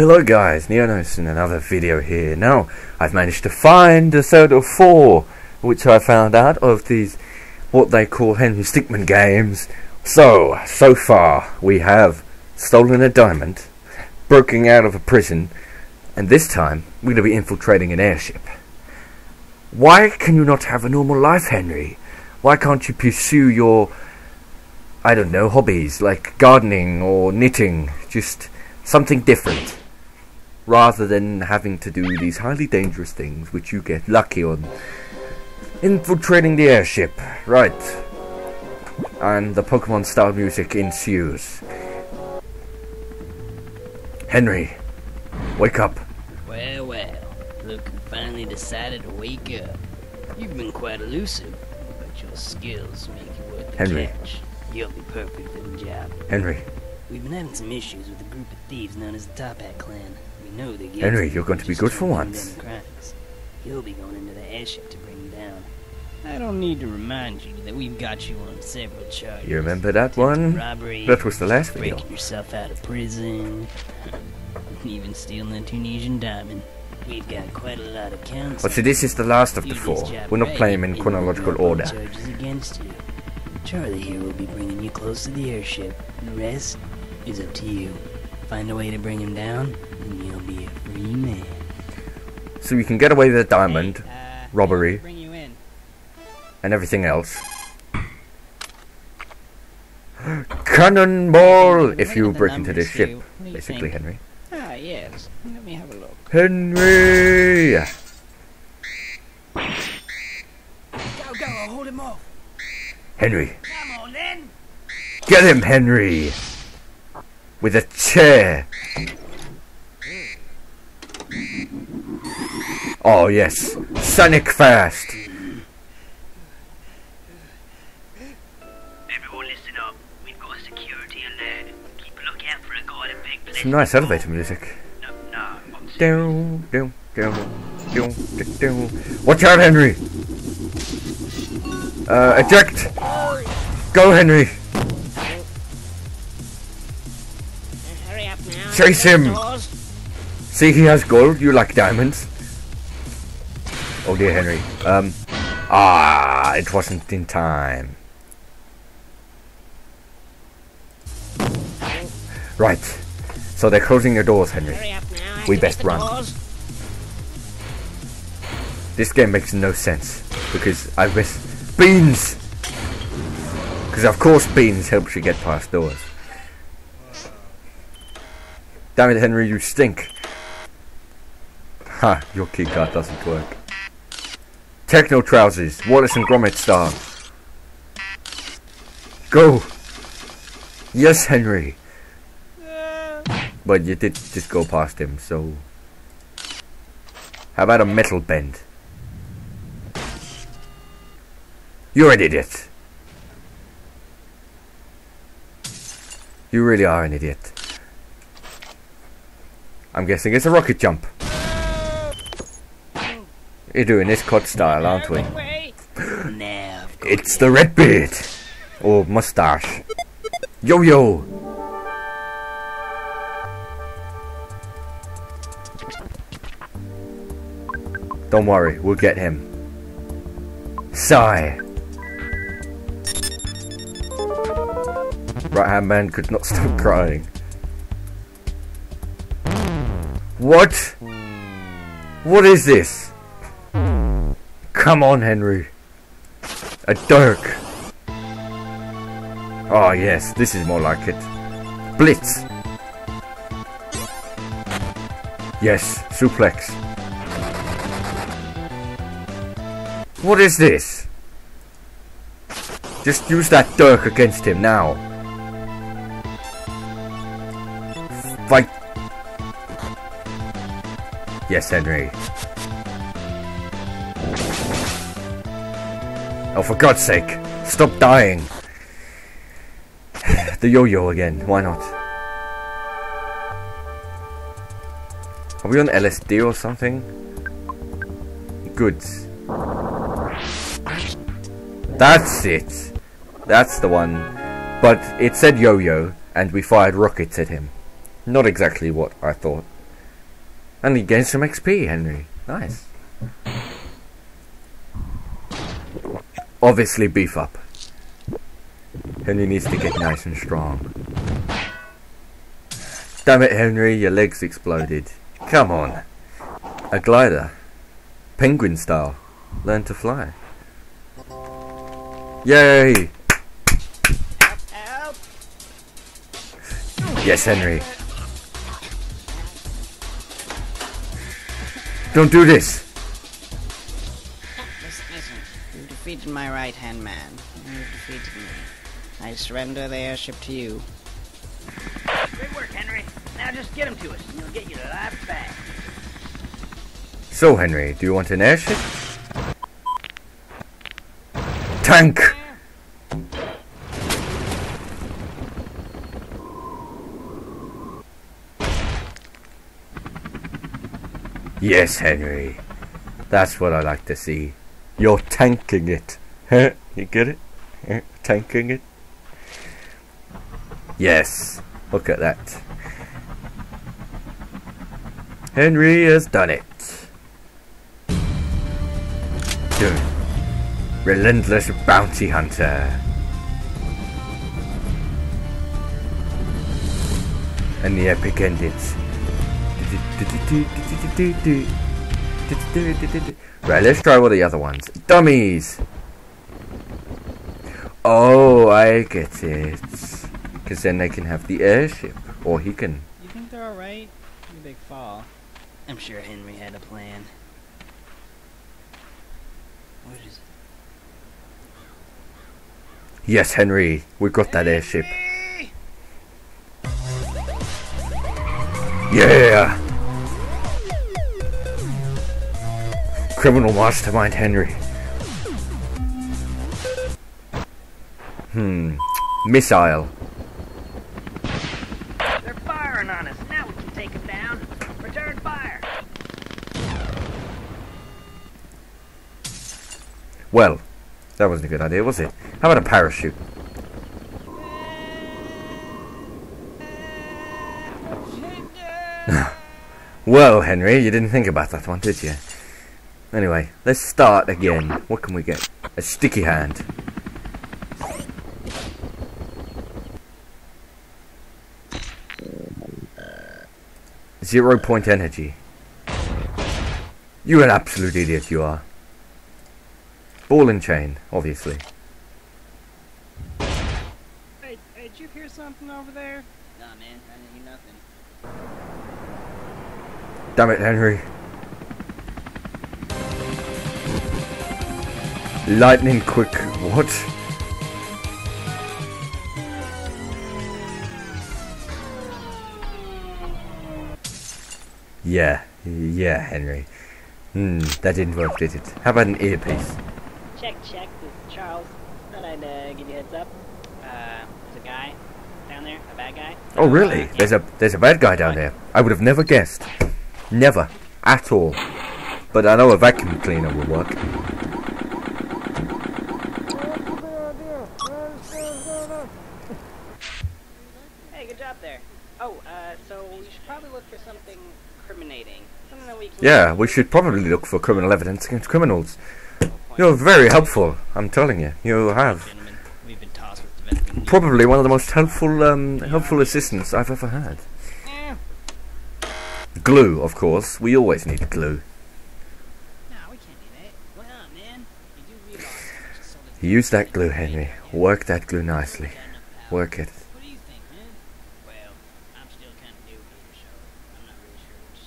Hello guys, Neonos in another video here. Now, I've managed to find a third of four, which I found out of these, what they call Henry Stickmin games. So, so far, we have stolen a diamond, broken out of a prison, and this time, we're going to be infiltrating an airship. Why can you not have a normal life, Henry? Why can't you pursue your, I don't know, hobbies, like gardening or knitting, just something different? Rather than having to do these highly dangerous things which you get lucky on. Infiltrating the airship, right. And the Pokemon style music ensues. Henry, wake up. Well, well, look who finally decided to wake up. You've been quite elusive, but your skills make you worth the Henry. catch. You'll be perfect for the job. Henry, We've been having some issues with a group of thieves known as the Toppat Clan. We know they get Henry, you're going to be good for once. You'll be going into the airship to bring them down. I don't need to remind you that we've got you on several charges. you remember that one? Robbery, That was the last video. breaking yourself out of prison, even stealing the Tunisian diamond. We've got quite a lot of counts. But see, this is the last of the four. We're not playing in chronological order. Charges against you. Charlie here will be bringing you close to the airship. The rest is up to you. Find a way to bring him down, and you'll be a free man. So we can get away with the diamond Hey, uh, robbery. Bring you in. and everything else. Cannonball! If you Look at the break into this ship, Stu. What do you basically, think? Henry. Ah, yes. Let me have a look. Henry! Go, go, I'll hold him off. Henry! Come on, then. Get him, Henry! With a chair! Oh, yes. Sonic Fast! Everyone listen up. We've got a security alert. Keep a lookout for a guy in a big place. Some nice elevator music. No, no, I'm serious. Down, down, down, down, down. Watch out, Henry! Uh, eject! Go, Henry! Hurry up now. Chase him! See, he has gold. You like diamonds. Oh dear, Henry. Um. Ah, it wasn't in time. Right. So they're closing their doors, Henry. Hurry up now. We best run. doors. This game makes no sense because I miss beans. Because of course beans helps you get past doors. Damn it, Henry, you stink. Ha, your keycard doesn't work. Techno trousers, Wallace and Gromit style. Go. Yes, Henry. But you did just go past him, so. How about a metal bend? You're an idiot. You really are an idiot. I'm guessing it's a rocket jump. You're doing this cut style, aren't we? It's the red beard. Or mustache. Yo yo. Don't worry, we'll get him. Sigh. Right hand man could not stop crying. What? What is this? Come on, Henry. A dirk. Oh yes, this is more like it. Blitz. Yes, suplex. What is this? Just use that dirk against him now. Fight. Yes, Henry. Oh, for God's sake, stop dying. the yo-yo again, why not? Are we on LSD or something? Goods. That's it. That's the one. But it said yo-yo, and we fired rockets at him. Not exactly what I thought. And he gains some XP, Henry. Nice. Obviously, beef up. Henry needs to get nice and strong. Damn it, Henry, your legs exploded. Come on. A glider. Penguin style. Learn to fly. Yay! Yes, Henry. Don't do this! Defeated my right-hand man. You defeated me. I surrender the airship to you. Great work, Henry. Now just get him to us, and you'll get your life back. So, Henry, do you want an airship? Tank! Yes, Henry. That's what I like to see. You're tanking it. you get it? tanking it? Yes. Look at that. Henry has done it. Relentless bounty hunter. And the epic endings. Right, let's try all the other ones. Dummies! Oh, I get it. Because then they can have the airship. Or he can. You think they're alright? You big fall. I'm sure Henry had a plan. What is it? Yes, Henry, we got that airship. Yeah! Criminal mastermind Henry. Hmm. Missile. They're firing on us. Now we can take them down. Return fire. Well, that wasn't a good idea, was it? How about a parachute? well, Henry, you didn't think about that one, did you? Anyway, let's start again. What can we get? A sticky hand. Zero point energy. You're an absolute idiot, you are. Ball and chain, obviously. Hey, hey, did you hear something over there? Nah, man, I didn't hear nothing. Damn it, Henry. Lightning quick. What? Yeah, yeah, Henry. Hmm, that didn't work, did it? How about an earpiece? Check, check. This is Charles. Thought I'd uh, give you a heads up. Uh, there's a guy down there, a bad guy. Oh, really? There's a there's a bad guy down there. I would have never guessed. Never, at all. But I know a vacuum cleaner will work. Hey, good job there. Oh, uh, so we should probably look for something criminating. Something that we can. Yeah, we should probably look for criminal evidence against criminals. You're very helpful. I'm telling you, you have. Probably one of the most helpful um, helpful assistants I've ever had. Glue, of course. We always need glue. Use that glue, Henry. Work that glue nicely. Work it. What do you think, man? Well, I'm still kind of new here, so I'm not really sure what to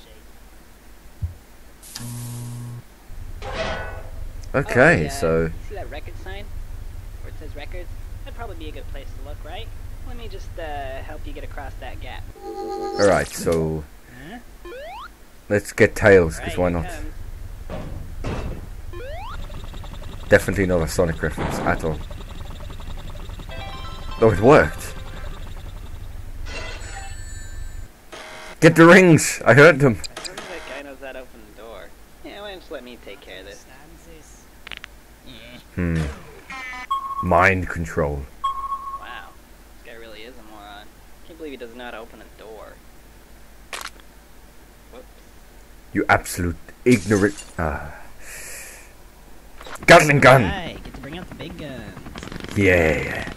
say. Okay, Oh, yeah. so See that record sign? Where it says records? That'd probably be a good place to look, right? Let me just uh, help you get across that gap. all right, so Huh? let's get tails, because why not? comes. Definitely not a Sonic reference at all. Oh, it worked. Get the rings! I heard them. I wonder if that guy knows how to open the door. Yeah, why don't you just let me take care of this? Stanzas. Yeah. Hmm. Mind control. Wow. This guy really is a moron. Can't believe he how to open a door. Whoops. You absolute ignorant. Uh, Gatling gun! Right, get to bring out the big guns. Yeah.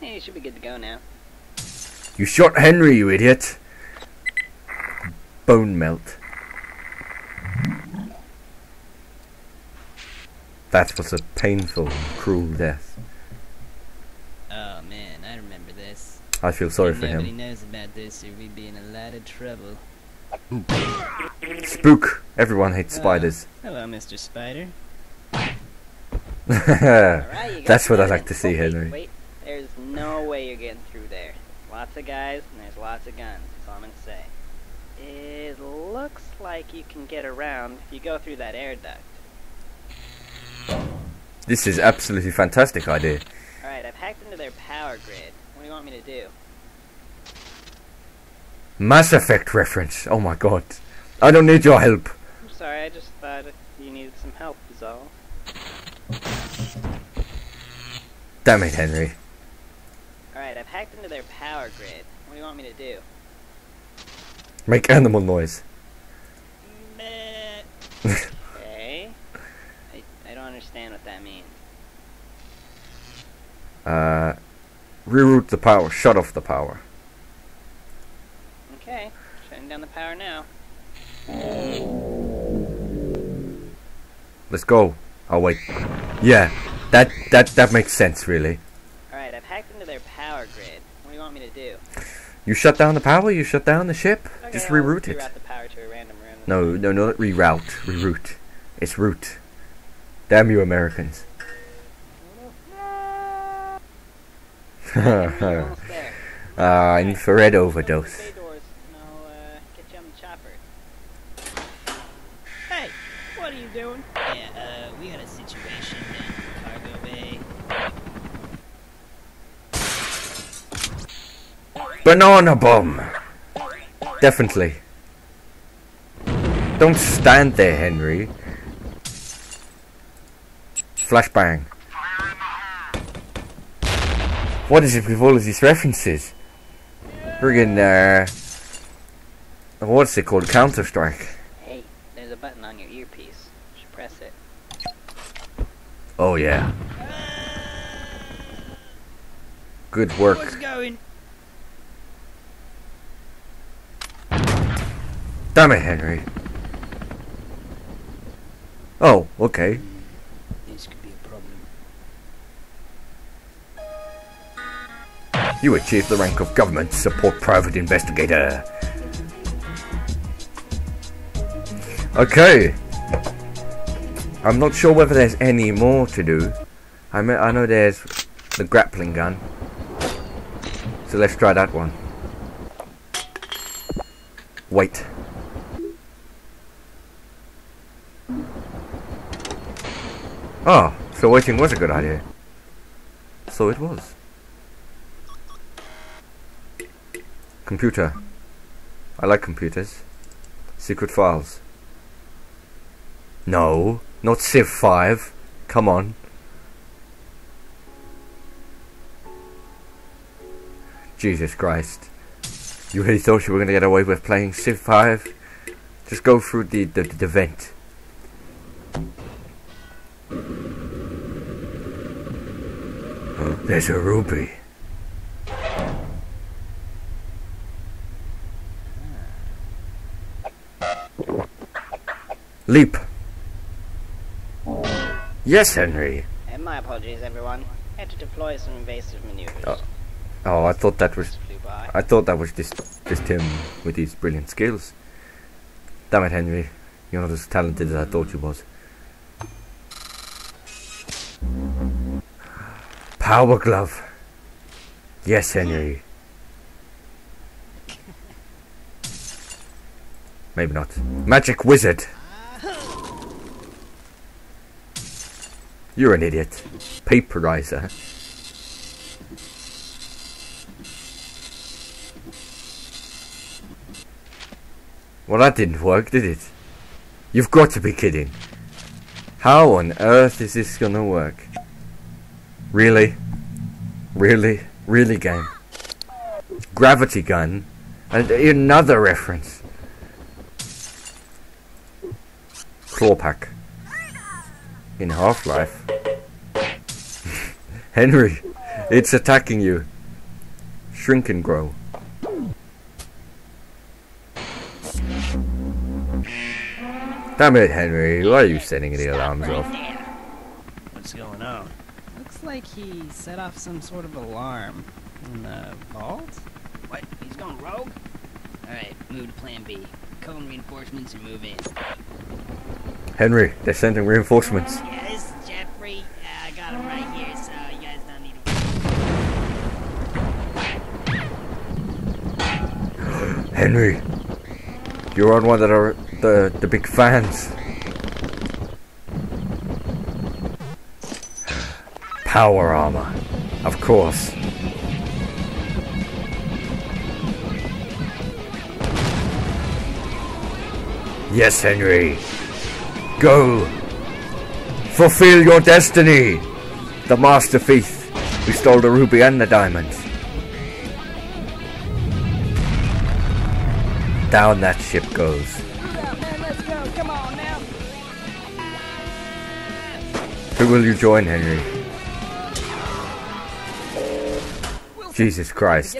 Hey, you should be good to go now. You shot Henry, you idiot! Bone melt. That was a painful, cruel death. Oh man, I remember this. I feel sorry If for nobody him. knows about this, or we'd be in a lot of trouble. Spook! Everyone hates spiders. Hello, Mr. Spider. Alright, you got That's what I like to see, Wait, Henry. Wait, there's no way you're getting through there. Lots of guys and there's lots of guns. That's all I'm gonna say. It looks like you can get around if you go through that air duct. This is absolutely fantastic idea. Alright, I've hacked into their power grid. What do you want me to do? Mass Effect reference. Oh my god. I don't need your help. I'm sorry, I just thought you needed some help is all. Damn it, Henry. Alright, I've hacked into their power grid. What do you want me to do? Make animal noise. Meh. okay. I, I don't understand what that means. Uh, reroute the power. Shut off the power. Okay, shutting down the power now. Let's go. Oh wait. Yeah, that that that makes sense really. Alright, I've hacked into their power grid. What do you want me to do? You shut down the power. You shut down the ship. Just Okay, I'll reroute it. Reroute the power to a random room. No, no, not reroute. Reroute. It's route. Damn you, Americans. Almost there. Ah, infrared overdose. Bay doors, and I'll uh, get you on the chopper. Hey, what are you doing? Yeah, uh, we got a situation in Cargo Bay. Banana bomb. Definitely. Don't stand there, Henry. Flashbang. What is it with all of these references? Friggin', uh... What's it called? Counter Strike. Hey, there's a button on your earpiece. You should press it. Oh, yeah. Good work. What's going? Damn it, Henry. Oh, okay. You achieved the rank of government support private investigator. Okay. I'm not sure whether there's any more to do. I mean, I know there's the grappling gun. So let's try that one. Wait. Oh, so waiting was a good idea. So it was. Computer. I like computers. Secret files. No, not Civ 5. Come on. Jesus Christ. You really thought you were going to get away with playing Civ 5? Just go through the, the, the vent. There's a ruby. Leap. Yes, Henry. And my apologies, everyone. Had to deploy some invasive maneuvers. Oh. Oh, I thought that was Just flew by. I thought that was just just him with his brilliant skills. Damn it, Henry. You're not as talented as I thought you was. Power glove. Yes, Henry. Maybe not. Magic wizard. You're an idiot. Paperizer. Well, that didn't work, did it? You've got to be kidding. How on earth is this gonna work? Really? Really? Really, game? Gravity gun? And another reference. claw pack in Half-Life. Henry, it's attacking you. Shrink and grow. Damn it, Henry. Why are you setting the alarms off? What's going on? Looks like he set off some sort of alarm in the vault. What? He's going rogue? Alright, move to plan B. Call in reinforcements and move in. Henry, they're sending reinforcements. Yeah, this is Jeffrey. Uh, I got him right here, so you guys don't need to. Henry, you're on one of the the, the big fans. Power armor, of course. Yes, Henry. Go. Fulfill your destiny. The Master Thief who stole the ruby and the diamonds. Down that ship goes. Who will you join, Henry? Jesus Christ.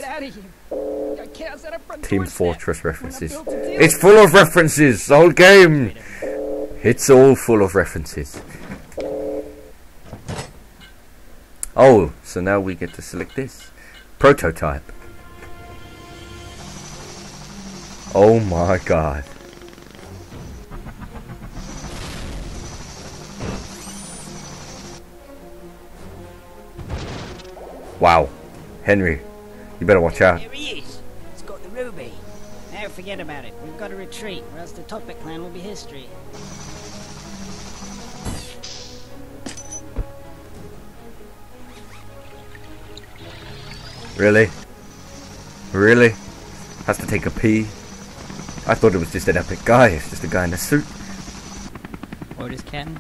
Team. Fortress references. It's full of references. The whole game. It's all full of references. Oh, so now we get to select this. Prototype. Oh my god. Wow. Henry, you better watch out. Here he is. He's got the ruby. Now forget about it. We've got to retreat, or else the Toppat clan will be history. Really? Really? Has to take a pee? I thought it was just an epic guy. It's just a guy in a suit. Orders, Ken.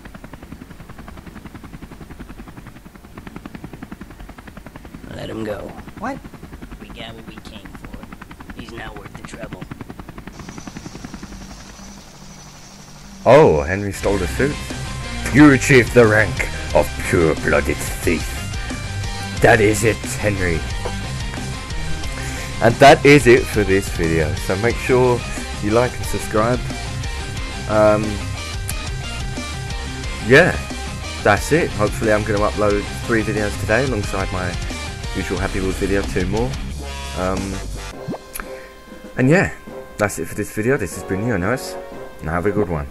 Let him go. What? We got what we came for. He's not worth the trouble. Oh, Henry stole the suit. You achieved the rank of pure-blooded thief. That is it, Henry. And that is it for this video. So make sure you like and subscribe. Um, yeah, that's it. Hopefully I'm going to upload three videos today alongside my usual Happy Wheels video, two more. Um, and yeah, that's it for this video. This has been Neonos. And have a good one.